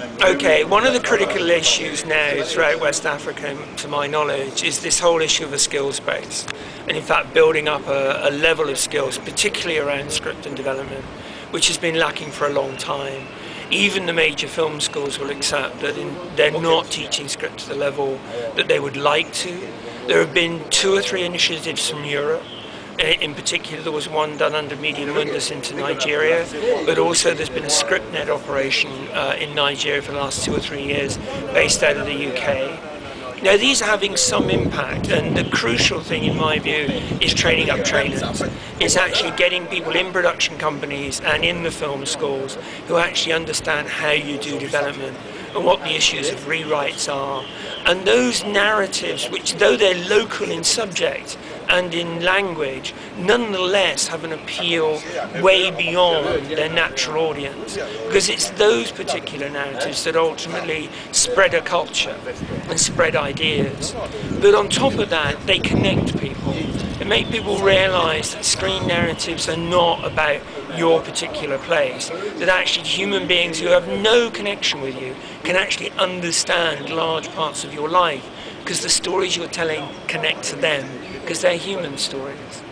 Okay, one of the critical issues now throughout West Africa, to my knowledge, is this whole issue of a skills base. And in fact, building up a, a level of skills, particularly around script and development, which has been lacking for a long time. Even the major film schools will accept that in, they're not teaching script to the level that they would like to. There have been two or three initiatives from Europe in particular, there was one done under Media Mundus into Nigeria, but also there's been a ScriptNet operation uh, in Nigeria for the last two or three years, based out of the UK. Now, these are having some impact, and the crucial thing, in my view, is training up trainers. It's actually getting people in production companies and in the film schools who actually understand how you do development and what the issues of rewrites are. And those narratives, which though they're local in subject and in language, nonetheless have an appeal way beyond their natural audience. Because it's those particular narratives that ultimately spread a culture and spread ideas. But on top of that, they connect people and make people realise that screen narratives are not about your particular place, that actually human beings who have no connection with you can actually understand large parts of your life because the stories you're telling connect to them because they're human stories.